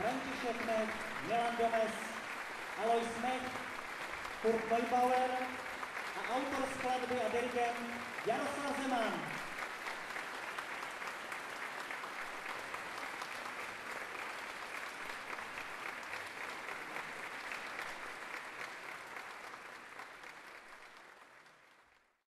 František Mech, Milan Domes, Alois Mech, Kurt Neubauer a autor skladby a dirigent Jaroslav Zeman.